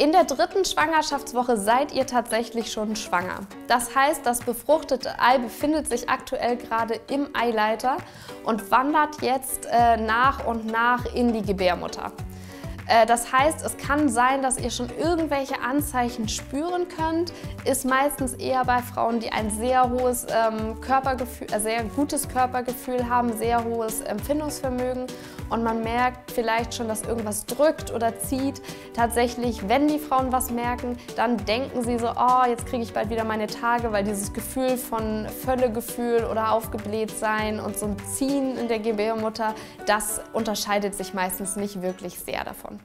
In der dritten Schwangerschaftswoche seid ihr tatsächlich schon schwanger. Das heißt, das befruchtete Ei befindet sich aktuell gerade im Eileiter und wandert jetzt äh, nach und nach in die Gebärmutter. Äh, das heißt, es kann sein, dass ihr schon irgendwelche Anzeichen spüren könnt. Ist meistens eher bei Frauen, die ein sehr hohes ähm, Körpergefühl, äh, sehr gutes Körpergefühl haben, sehr hohes Empfindungsvermögen und man merkt vielleicht schon, dass irgendwas drückt oder zieht. Tatsächlich, wenn die Frauen was merken, dann denken sie so, oh, jetzt kriege ich bald wieder meine Tage, weil dieses Gefühl von Völlegefühl oder aufgebläht sein und so ein Ziehen in der Gebärmutter, das unterscheidet sich meistens nicht wirklich sehr davon.